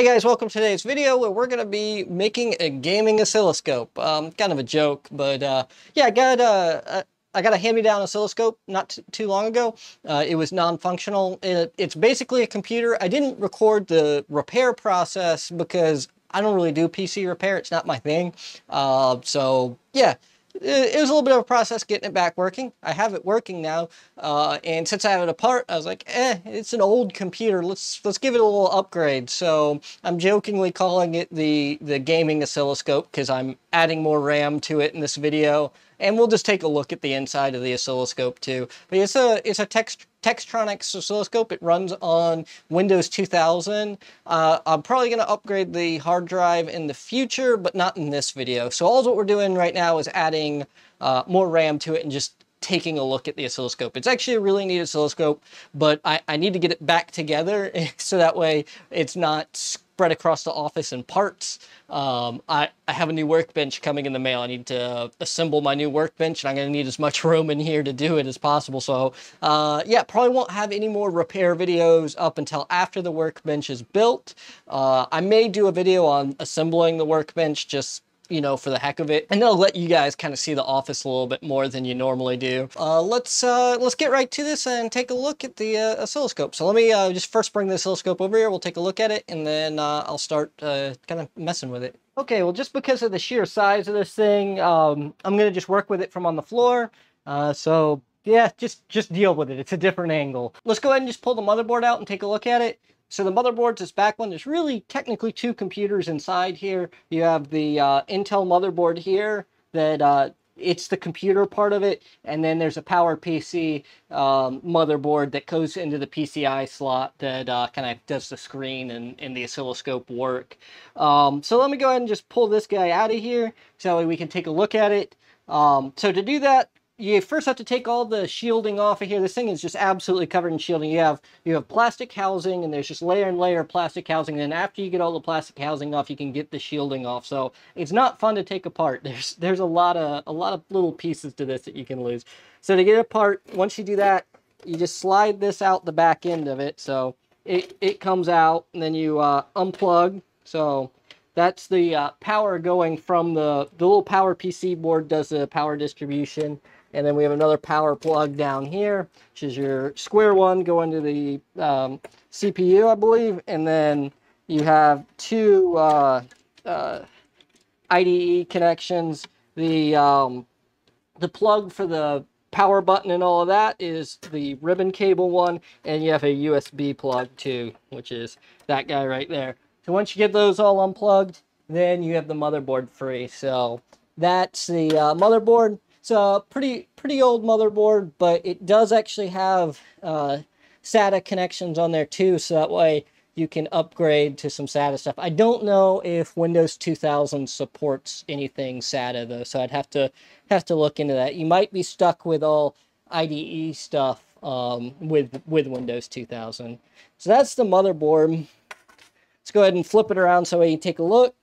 Hey guys, welcome to today's video where we're going to be making a gaming oscilloscope. Um, kind of a joke, but uh, yeah, I got a, a I got a hand-me-down oscilloscope not too long ago. Uh, it was non-functional. It, it's basically a computer. I didn't record the repair process because I don't really do PC repair. It's not my thing. Uh, so yeah, it was a little bit of a process getting it back working. I have it working now, uh, and since I have it apart, I was like, eh, it's an old computer. Let's let's give it a little upgrade. So I'm jokingly calling it the the gaming oscilloscope because I'm adding more RAM to it in this video and we'll just take a look at the inside of the oscilloscope too. But it's a it's a text Tektronix oscilloscope. It runs on Windows 2000. Uh, I'm probably going to upgrade the hard drive in the future, but not in this video. So all what we're doing right now is adding uh, more RAM to it and just taking a look at the oscilloscope. It's actually a really neat oscilloscope, but I, I need to get it back together so that way it's not spread across the office in parts. Um, I, I have a new workbench coming in the mail. I need to assemble my new workbench, and I'm going to need as much room in here to do it as possible. So, uh, yeah, probably won't have any more repair videos up until after the workbench is built. Uh, I may do a video on assembling the workbench just you know, for the heck of it. And they'll let you guys kind of see the office a little bit more than you normally do. Uh, let's uh, let's get right to this and take a look at the uh, oscilloscope. So let me uh, just first bring the oscilloscope over here. We'll take a look at it, and then uh, I'll start uh, kind of messing with it. Okay, well, just because of the sheer size of this thing, um, I'm going to just work with it from on the floor. so yeah, just just deal with it. It's a different angle. Let's go ahead and just pull the motherboard out and take a look at it. So the motherboard's this back one. There's really technically two computers inside here. You have the uh, Intel motherboard here that uh, it's the computer part of it, and then there's a Power PC um, motherboard that goes into the PCI slot that uh, kind of does the screen and, and the oscilloscope work. Um, so let me go ahead and just pull this guy out of here so that we can take a look at it. Um, so to do that, you first have to take all the shielding off of here. This thing is just absolutely covered in shielding. You have you have plastic housing, and there's just layer and layer of plastic housing. And then after you get all the plastic housing off, you can get the shielding off. So it's not fun to take apart. There's there's a lot of a lot of little pieces to this that you can lose. So to get it apart, once you do that, you just slide this out the back end of it. So it it comes out, and then you uh, unplug. So that's the uh, power going from the the little power PC board does the power distribution. And then we have another power plug down here, which is your square one going to the um, CPU, I believe. And then you have two uh, uh, IDE connections. The, um, the plug for the power button and all of that is the ribbon cable one. And you have a USB plug too, which is that guy right there. So once you get those all unplugged, then you have the motherboard free. So that's the uh, motherboard. It's a pretty pretty old motherboard, but it does actually have uh, SATA connections on there too, so that way you can upgrade to some SATA stuff. I don't know if Windows 2000 supports anything SATA though, so I'd have to have to look into that. You might be stuck with all IDE stuff um, with with Windows 2000. So that's the motherboard. Let's go ahead and flip it around so you can take a look.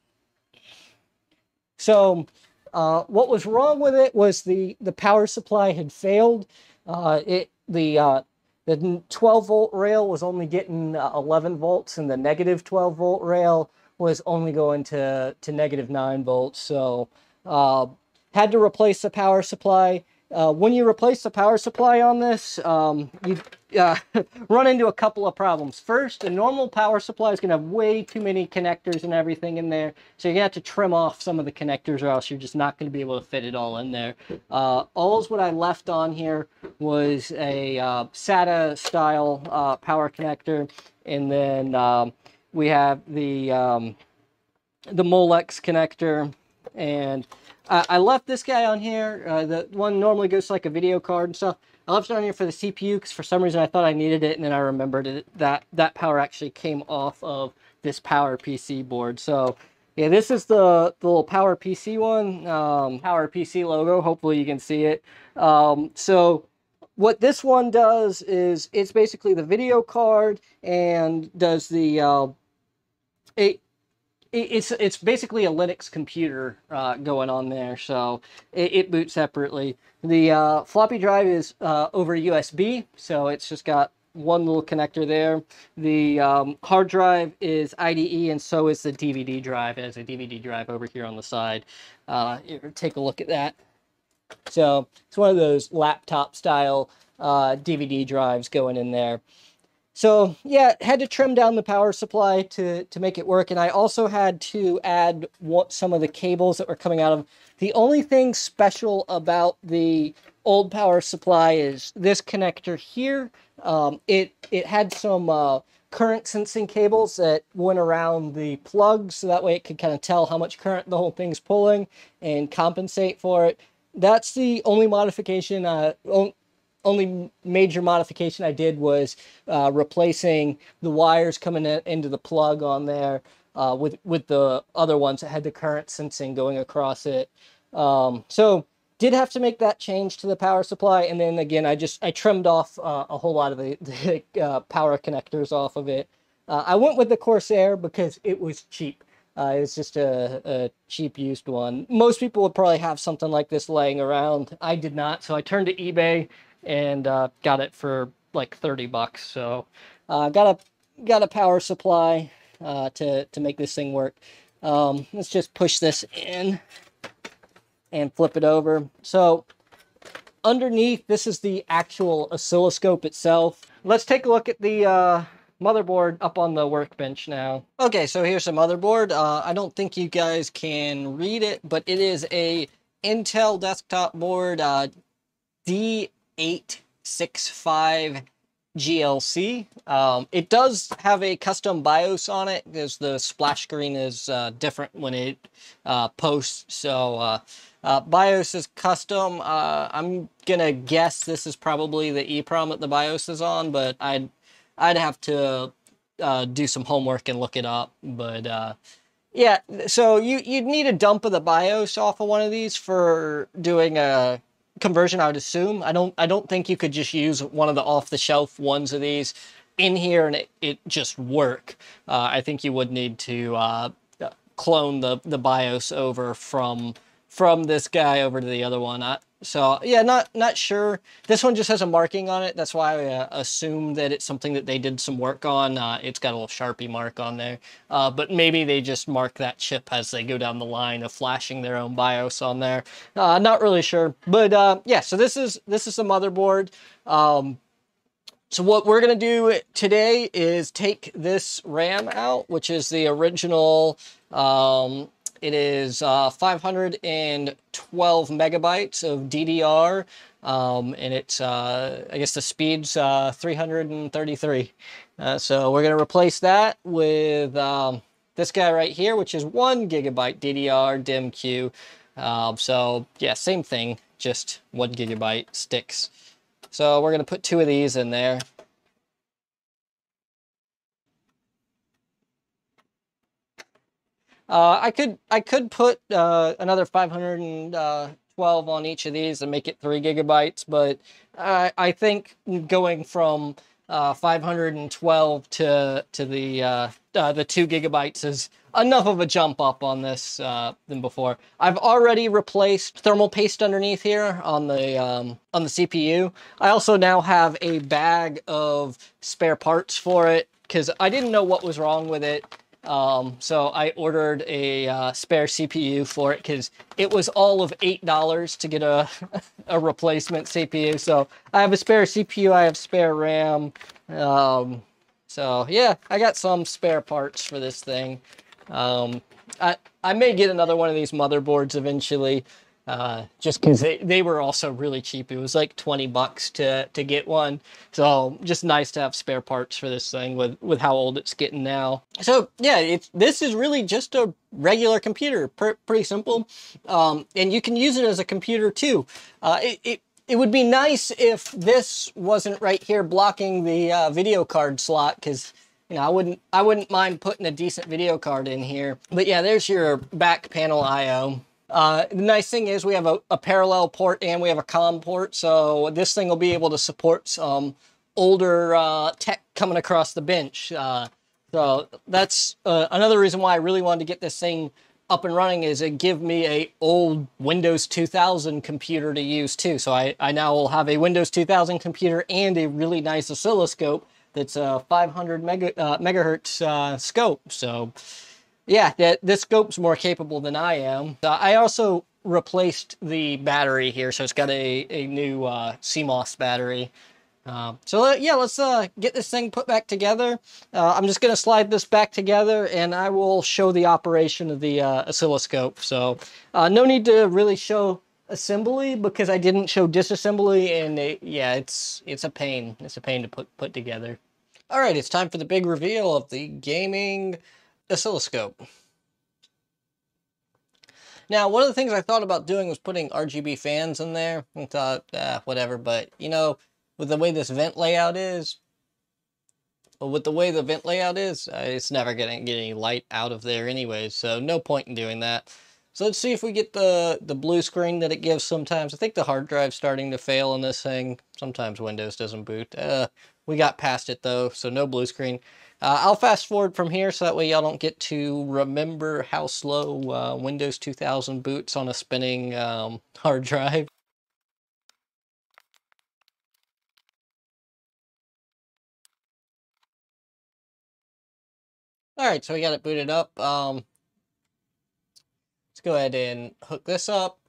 So uh, what was wrong with it was the, the power supply had failed. Uh, it the uh, the 12 volt rail was only getting uh, 11 volts, and the negative 12 volt rail was only going to to negative 9 volts. So uh, had to replace the power supply. Uh, when you replace the power supply on this, um, you uh, run into a couple of problems. First, a normal power supply is going to have way too many connectors and everything in there, so you're going to have to trim off some of the connectors or else you're just not going to be able to fit it all in there. Uh, all's what I left on here was a uh, SATA style uh, power connector, and then um, we have the, um, the Molex connector, and uh, I left this guy on here. Uh, the one normally goes to like a video card and stuff. I left it on here for the CPU because for some reason I thought I needed it, and then I remembered it, that that power actually came off of this Power PC board. So yeah, this is the, the little Power PC one, um, Power PC logo. Hopefully you can see it. Um, so what this one does is it's basically the video card and does the uh, it it's it's basically a Linux computer uh, going on there, so it, it boots separately. The uh, floppy drive is uh, over USB, so it's just got one little connector there. The um, hard drive is IDE, and so is the DVD drive. It has a DVD drive over here on the side. Uh, take a look at that. So it's one of those laptop style uh, DVD drives going in there. So yeah, had to trim down the power supply to, to make it work. And I also had to add what, some of the cables that were coming out of. The only thing special about the old power supply is this connector here. Um, it, it had some uh, current sensing cables that went around the plug so that way it could kind of tell how much current the whole thing's pulling and compensate for it. That's the only modification, uh, only major modification I did was uh, replacing the wires coming in, into the plug on there uh, with with the other ones that had the current sensing going across it. Um, so did have to make that change to the power supply, and then again I just I trimmed off uh, a whole lot of the, the uh, power connectors off of it. Uh, I went with the Corsair because it was cheap. Uh, it was just a, a, cheap used one. Most people would probably have something like this laying around. I did not, so I turned to eBay and uh, got it for like 30 bucks. So uh, got a got a power supply uh, to to make this thing work. Um, let's just push this in and flip it over. So underneath, this is the actual oscilloscope itself. Let's take a look at the uh, motherboard up on the workbench now. Okay, so here's the motherboard. Uh, I don't think you guys can read it, but it is a Intel desktop board uh, D 865 GLC. Um, it does have a custom BIOS on it because the splash screen is uh, different when it uh, posts. So uh, uh BIOS is custom. Uh, I'm gonna guess this is probably the EEPROM that the BIOS is on, but I'd I'd have to uh, do some homework and look it up. But yeah, so you you'd need a dump of the BIOS off of one of these for doing a conversion, I would assume. I don't I don't think you could just use one of the off the shelf ones of these in here and it, it just work. Uh, I think you would need to uh, clone the the BIOS over from from this guy over to the other one. I, so yeah, not not sure. This one just has a marking on it. That's why I uh, assume that it's something that they did some work on. Uh, it's got a little Sharpie mark on there. Uh, but maybe they just mark that chip as they go down the line of flashing their own BIOS on there. Uh, not really sure. But uh, yeah, so this is this is the motherboard. Um, so what we're going to do today is take this RAM out, which is the original um, it is uh, 512 megabytes of DDR, um, and it's, uh, I guess the speed's uh, 333. Uh, so we're going to replace that with um, this guy right here, which is one gigabyte DDR DIMM-Q. Um, so yeah, same thing, just one gigabyte sticks. So we're going to put two of these in there. Uh, I could I could put uh, another 512 on each of these and make it three gigabytes, but I, I think going from uh, 512 to to the uh, uh, the two gigabytes is enough of a jump up on this uh, than before. I've already replaced thermal paste underneath here on the um, on the CPU. I also now have a bag of spare parts for it because I didn't know what was wrong with it. Um, so I ordered a uh, spare CPU for it because it was all of $8 to get a, a replacement CPU. So I have a spare CPU, I have spare RAM. Um, so yeah, I got some spare parts for this thing. Um, I, I may get another one of these motherboards eventually uh, just because they, they were also really cheap. It was like 20 bucks to, to get one. So just nice to have spare parts for this thing with, with how old it's getting now. So yeah, it's, this is really just a regular computer, pretty simple. Um, and you can use it as a computer too. Uh, it, it, it would be nice if this wasn't right here blocking the uh, video card slot because you know, I wouldn't I wouldn't mind putting a decent video card in here. But yeah, there's your back panel I/O. Uh, the nice thing is we have a, a, parallel port and we have a COM port, so this thing will be able to support some older uh, tech coming across the bench. Uh, so that's uh, another reason why I really wanted to get this thing up and running is it give me a old Windows 2000 computer to use too. So I, I now will have a Windows 2000 computer and a really nice oscilloscope that's a 500 mega, uh, megahertz uh, scope. So yeah, that this scope's more capable than I am. Uh, I also replaced the battery here, so it's got a, a new uh, CMOS battery. Uh, so uh, yeah, let's uh, get this thing put back together. Uh, I'm just going to slide this back together and I will show the operation of the uh, oscilloscope. So uh, no need to really show assembly because I didn't show disassembly and it, yeah, it's it's a pain. It's a pain to put, put together. All right, it's time for the big reveal of the gaming oscilloscope. Now, one of the things I thought about doing was putting RGB fans in there. I thought, ah, whatever, but you know, with the way this vent layout is, with the way the vent layout is, uh, it's never going to get any light out of there anyway, so no point in doing that. So let's see if we get the, the blue screen that it gives sometimes. I think the hard drive's starting to fail on this thing. Sometimes Windows doesn't boot. Uh, we got past it though, so no blue screen. Uh, I'll fast forward from here so that way y'all don't get to remember how slow uh, Windows 2000 boots on a spinning um, hard drive. All right, so we got it booted up. Um, let's go ahead and hook this up.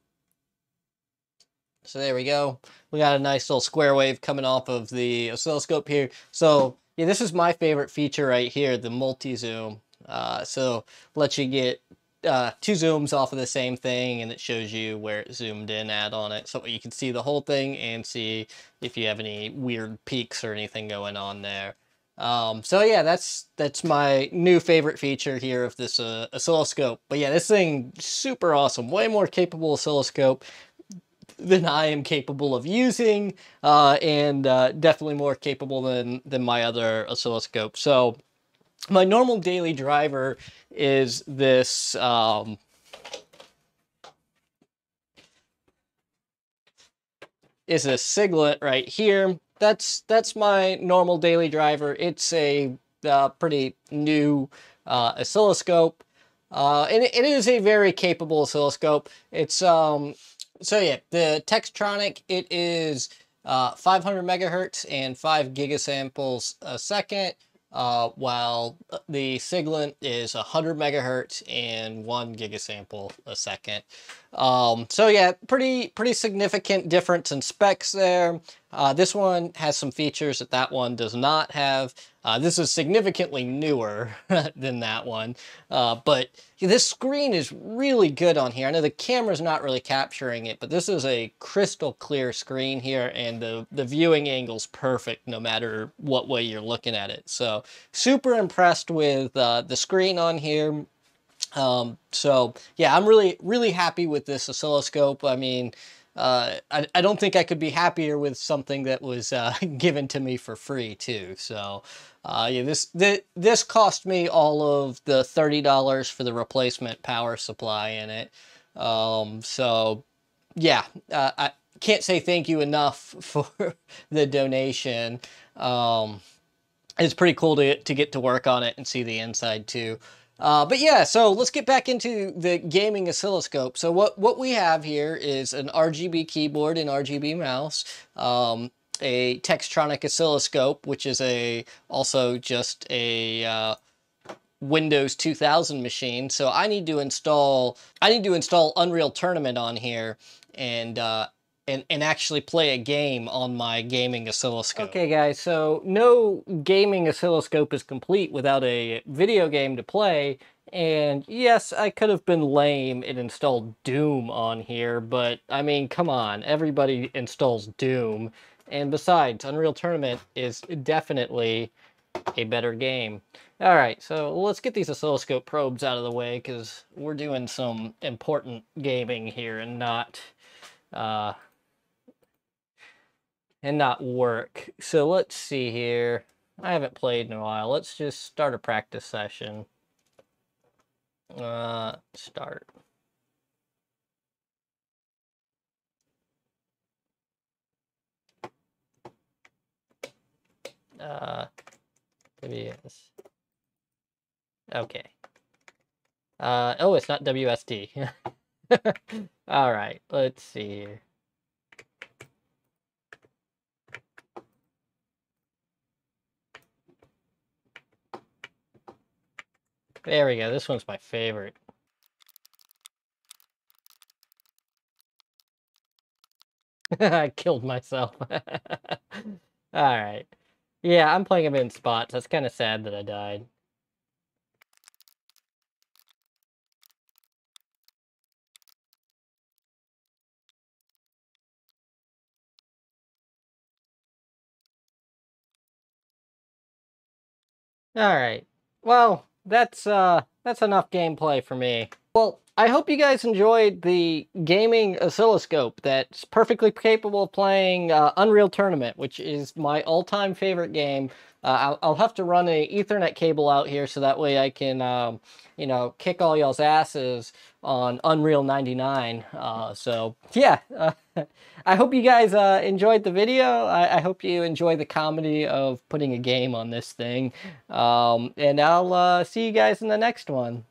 So there we go. We got a nice little square wave coming off of the oscilloscope here. So yeah, this is my favorite feature right here, the multi-zoom. Uh, so lets you get uh, two zooms off of the same thing and it shows you where it zoomed in at on it. So you can see the whole thing and see if you have any weird peaks or anything going on there. Um, so yeah, that's that's my new favorite feature here of this uh, oscilloscope. But yeah, this thing super awesome, way more capable oscilloscope than I am capable of using, uh, and uh, definitely more capable than than my other oscilloscope. So my normal daily driver is this. Um, is a Siglent right here that's that's my normal daily driver. It's a uh, pretty new uh, oscilloscope, uh, and it, is a very capable oscilloscope. It's um, so yeah, the Tektronix it is uh, 500 megahertz and five gigasamples a second. Uh, while the Siglent is 100 megahertz and one gigasample a second. Um, so yeah, pretty pretty significant difference in specs there. Uh, this one has some features that that one does not have. Uh, this is significantly newer than that one, uh, but this screen is really good on here. I know the camera's not really capturing it, but this is a crystal clear screen here, and the, the viewing angle's perfect no matter what way you're looking at it. So super impressed with uh, the screen on here. Um, so yeah, I'm really, really happy with this oscilloscope. I mean, uh, I, I don't think I could be happier with something that was uh, given to me for free too. So uh, yeah, this, this this cost me all of the thirty dollars for the replacement power supply in it. Um, so yeah, uh, I can't say thank you enough for the donation. Um, it's pretty cool to to get to work on it and see the inside too. Uh, but yeah, so let's get back into the gaming oscilloscope. So what, what we have here is an RGB keyboard and RGB mouse, um, a Tektronix oscilloscope, which is a also just a uh, Windows 2000 machine. So I need to install I need to install Unreal Tournament on here and uh, and, and actually play a game on my gaming oscilloscope. Okay guys, so no gaming oscilloscope is complete without a video game to play, and yes, I could have been lame and installed Doom on here, but I mean, come on, everybody installs Doom. And besides, Unreal Tournament is definitely a better game. All right, so let's get these oscilloscope probes out of the way because we're doing some important gaming here and not uh, and not work. So let's see here. I haven't played in a while. Let's just start a practice session. Uh, start. Uh, WS. Okay. Uh, oh, it's not WSD. All right, let's see here. There we go. This one's my favorite. I killed myself. Alright. Yeah, I'm playing him in spots. That's kind of sad that I died. Alright. Well, that's uh that's enough gameplay for me. Well, I hope you guys enjoyed the gaming oscilloscope that's perfectly capable of playing uh, Unreal Tournament, which is my all-time favorite game. Uh, I'll, I'll, have to run an Ethernet cable out here so that way I can, um, you know, kick all y'all's asses on Unreal 99. Uh, so, yeah, uh, I hope you guys uh, enjoyed the video. I, I, hope you enjoy the comedy of putting a game on this thing. Um, and I'll uh, see you guys in the next one.